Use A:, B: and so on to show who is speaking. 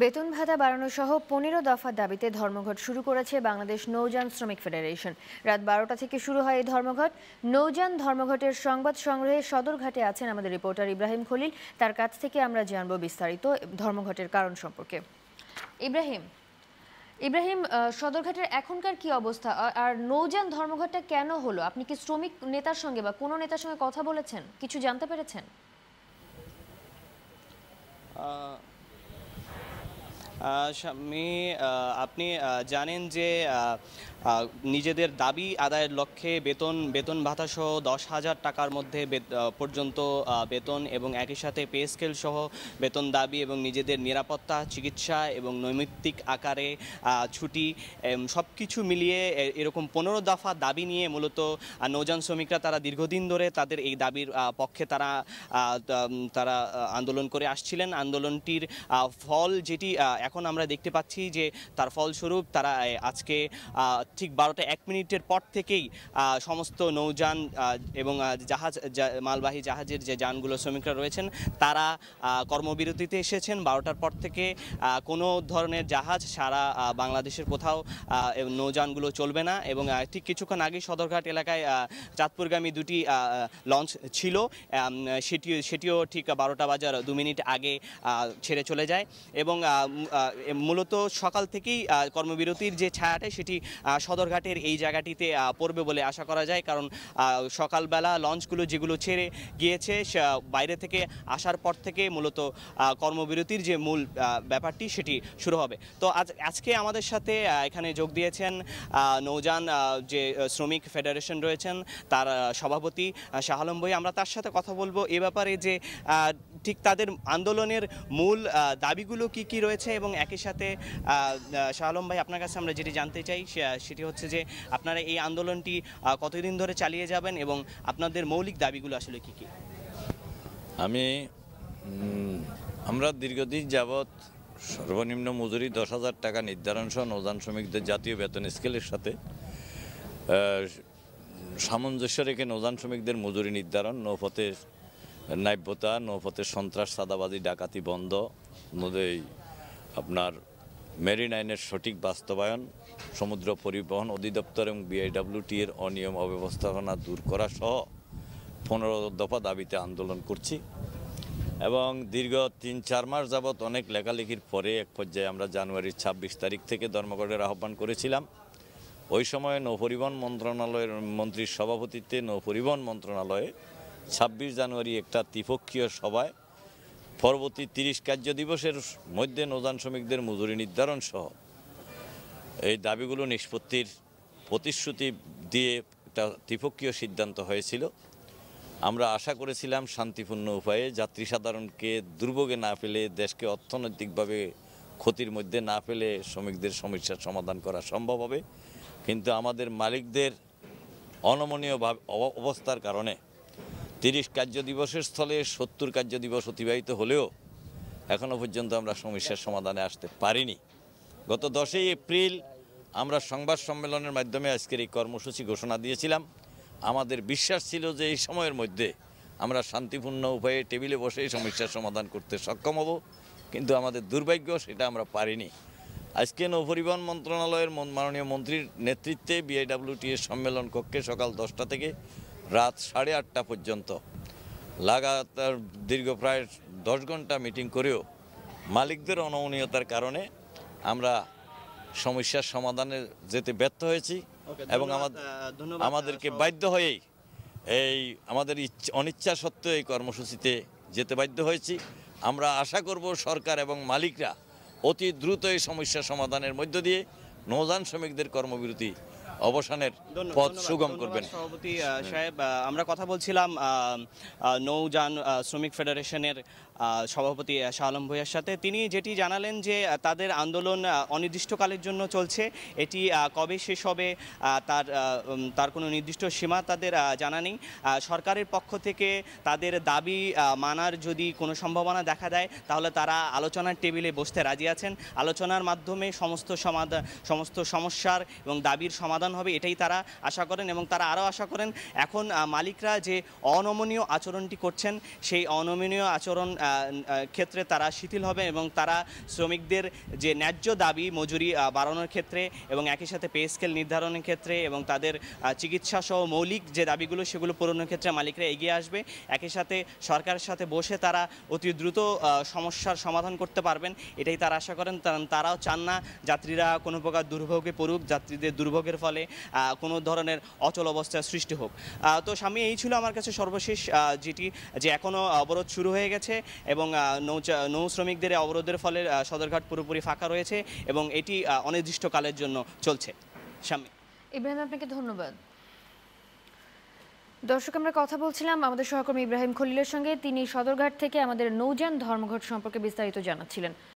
A: বেতন ভাতা বাড়ানো সহ পনেরো দফা দাবিতে ধর্মঘট শুরু করেছে বাংলাদেশ নৌযান শ্রমিক ফেডারেশন। রাত বারোটা থেকে শুরু হয় এই ধর্মঘট। নৌযান ধর্মঘটের সংবাদ সংগ্রহে সদরঘাটে আছেন আমাদের রিপোর্টার ইব্রাহিম খলিল। তার কাছ থেকে আমরা জানব বিস্তারিত ধর্মঘটের কারণ সম্পর্কে। ইব্রাহিম ইব্রাহিম সদরঘাটের এখনকার কি অবস্থা? আর নৌযান ধর্মঘটটা কেন হলো? আপনি কি শ্রমিক নেতার সঙ্গে বা কোনো নেতার সঙ্গে কথা বলেছেন? কিছু জানতে পেরেছেন?
B: স্বামী আপনি জানেন যে নিজেদের দাবি আদায়ের লক্ষ্যে বেতন বেতন ভাতা সহ দশ হাজার টাকার মধ্যে পর্যন্ত বেতন এবং একই সাথে পে স্কেল সহ বেতন দাবি এবং নিজেদের নিরাপত্তা চিকিৎসা এবং নৈমিত্তিক আকারে ছুটি সব কিছু মিলিয়ে এরকম পনেরো দফা দাবি নিয়ে মূলত নৌযান শ্রমিকরা তারা দীর্ঘদিন ধরে তাদের এই দাবির পক্ষে তারা তারা আন্দোলন করে আসছিলেন। আন্দোলনটির ফল যেটি আহ, এখন আমরা দেখতে পাচ্ছি যে তার ফলস্বরূপ তারা আজকে ঠিক বারোটা এক মিনিটের পর থেকেই সমস্ত নৌযান এবং জাহাজ মালবাহী জাহাজের যে যানগুলো শ্রমিকরা রয়েছেন তারা কর্মবিরতিতে এসেছেন। বারোটার পর থেকে কোনো ধরনের জাহাজ সারা বাংলাদেশের কোথাও নৌযানগুলো চলবে না এবং ঠিক কিছুক্ষণ আগে সদরঘাট এলাকায় চাঁদপুরগামী দুটি লঞ্চ ছিল আম, সেটিও সেটিও ঠিক বারোটা বাজার দু মিনিট আগে ছেড়ে চলে যায় এবং মূলত সকাল থেকেই কর্মবিরতির যে ছায়াটা সেটি সদরঘাটের এই জায়গাটিতে পড়বে বলে আশা করা যায়। কারণ সকালবেলা লঞ্চগুলো যেগুলো ছেড়ে গিয়েছে বাইরে থেকে আসার পর থেকে মূলত কর্মবিরতির যে মূল ব্যাপারটি সেটি শুরু হবে। তো আজ আজকে আমাদের সাথে এখানে যোগ দিয়েছেন নৌযান যে শ্রমিক ফেডারেশন রয়েছেন তার সভাপতি আহ, শাহ আমরা তার সাথে কথা বলব। এ ব্যাপারে যে ঠিক তাদের আন্দোলনের মূল দাবিগুলো কি কি রয়েছে এবং একই সাথে আহ, আহ, শাহ আলম ভাই আপনার কাছে আমরা যেটি জানতে চাই সেটি হচ্ছে যে আপনারা এই আন্দোলনটি কতদিন ধরে চালিয়ে যাবেন এবং আপনাদের মৌলিক দাবিগুলো আসলে কি কি?
C: আমি আমরা দীর্ঘদিন যাবৎ সর্বনিম্ন মজুরি দশ হাজার টাকা নির্ধারণ সহ নৌযান শ্রমিকদের জাতীয় বেতন স্কেলের সাথে সামঞ্জস্য রেখে নৌযান শ্রমিকদের মজুরি নির্ধারণ নৌপথের ন্যায্যতা নৌপথে সন্ত্রাস, সাদাবাদী, ডাকাতি, বন্ধ নদী আপনার মেরিন আইনের সঠিক বাস্তবায়ন, সমুদ্র পরিবহন অধিদপ্তর এবং বিআইডব্লিউটি এর অনিয়ম অব্যবস্থাপনা দূর করা সহ পনেরো দফা দাবিতে আন্দোলন করছি। এবং দীর্ঘ তিন চার মাস যাবৎ অনেক লেখালেখির পরে এক পর্যায়ে আমরা জানুয়ারির ছাব্বিশ তারিখ থেকে ধর্মঘটের আহ্বান করেছিলাম। ওই সময় নৌপরিবহন মন্ত্রণালয়ের মন্ত্রীর সভাপতিত্বে নৌপরিবহন মন্ত্রণালয়ে ছাব্বিশ জানুয়ারি একটা ত্রিপক্ষীয় সভায় পরবর্তী তিরিশ কার্য দিবসের মধ্যে নৌযান শ্রমিকদের মজুরি নির্ধারণ সহ। এই দাবিগুলো নিষ্পত্তির প্রতিশ্রুতি দিয়ে একটা ত্রিপক্ষীয় সিদ্ধান্ত হয়েছিল। আমরা আশা করেছিলাম শান্তিপূর্ণ উপায়ে যাত্রী সাধারণকে দুর্ভোগে না ফেলে দেশকে অর্থনৈতিকভাবে ক্ষতির মধ্যে না ফেলে শ্রমিকদের সমস্যার সমাধান করা সম্ভব হবে। কিন্তু আমাদের মালিকদের অনমনীয়ভাবে অব- অবস্থার কারণে তিরিশ কার্য দিবসের স্থলে সত্তর কার্য দিবস অতিবাহিত হলেও এখনও পর্যন্ত আমরা সমস্যার সমাধানে আসতে পারিনি। গত দশই এপ্রিল আমরা সংবাদ সম্মেলনের মাধ্যমে আজকের এই কর্মসূচি ঘোষণা দিয়েছিলাম। আমাদের বিশ্বাস ছিল যে এই সময়ের মধ্যে আমরা শান্তিপূর্ণ উপায়ে টেবিলে বসে এই সমস্যার সমাধান করতে সক্ষম হব, কিন্তু আমাদের দুর্ভাগ্য সেটা আমরা পারিনি। আজকে নৌপরিবহন মন্ত্রণালয়ের মন- মাননীয় মন্ত্রীর নেতৃত্বে বিআইডব্লিউটি সম্মেলন কক্ষে সকাল দশটা থেকে রাত সাড়ে আটটা পর্যন্ত। লাগাতার দীর্ঘ প্রায় দশ ঘণ্টা মিটিং করেও মালিকদের অনমনীয়তার কারণে আমরা সমস্যার সমাধানে যেতে ব্যর্থ হয়েছি এবং আমাদের আমাদেরকে বাধ্য হয়েই এই আমাদের ইচ্ছ- অনিচ্ছা সত্ত্বেও এই কর্মসূচিতে যেতে বাধ্য হয়েছি। আমরা আশা করব সরকার এবং মালিকরা অতি দ্রুত এই সমস্যা সমাধানের মধ্য দিয়ে নৌযান শ্রমিকদের কর্মবিরতি অবসানের পথ সুগম করবেন।
B: সভাপতি সাহেব আমরা কথা বলছিলাম নৌযান শ্রমিক ফেডারেশনের সভাপতি শাহ আলম ভূঁইয়ার সাথে। তিনি যেটি জানালেন যে তাদের আন্দোলন অনির্দিষ্টকালের জন্য চলছে। এটি কবে শেষ হবে তার তার কোনো নির্দিষ্ট সীমা তাদের জানা নেই। সরকারের পক্ষ থেকে তাদের দাবি মানার যদি কোনো সম্ভাবনা দেখা দেয় তাহলে তারা আলোচনার টেবিলে বসতে রাজি আছেন। আলোচনার মাধ্যমে সমস্ত সমাধান সমস্ত সমস্যার এবং দাবির সমাধান হবে, এটাই তারা আশা করেন এবং তারা আরও আশা করেন, এখন মালিকরা যে অনমনীয় আচরণটি করছেন, সেই অনমনীয় আচরণ ক্ষেত্রে তারা শিথিল হবে এবং তারা শ্রমিকদের যে ন্যায্য দাবি মজুরি বাড়ানোর ক্ষেত্রে এবং একই সাথে পে স্কেল নির্ধারণের ক্ষেত্রে এবং তাদের চিকিৎসা সহ মৌলিক যে দাবিগুলো সেগুলো পূরণের ক্ষেত্রে মালিকরা এগিয়ে আসবে। একই সাথে সরকারের সাথে বসে তারা অতি দ্রুত সমস্যার সমাধান করতে পারবেন, এটাই তারা আশা করেন। তারাও চান না যাত্রীরা কোনো প্রকার দুর্ভোগে পড়ুক, যাত্রীদের দুর্ভোগের ফলে আহ, কোনো ধরনের অচল অবস্থার সৃষ্টি হোক। তো স্বামী এই ছিল আমার কাছে সর্বশেষ যেটি যে এখনও অবরোধ শুরু হয়ে গেছে এবং নৌ নৌ শ্রমিকদের অবরোধের ফলে সদরঘাট পুরোপুরি ফাঁকা রয়েছে এবং এটি অনির্দিষ্টকালের জন্য চলছে। স্বামী।
A: ইব্রাহিম আপনাকে ধন্যবাদ। দর্শক আমরা কথা বলছিলাম আমাদের সহকর্মী ইব্রাহিম খলিলের সঙ্গে। তিনি সদরঘাট থেকে আমাদের নৌযান ধর্মঘট সম্পর্কে বিস্তারিত জানাচ্ছিলেন।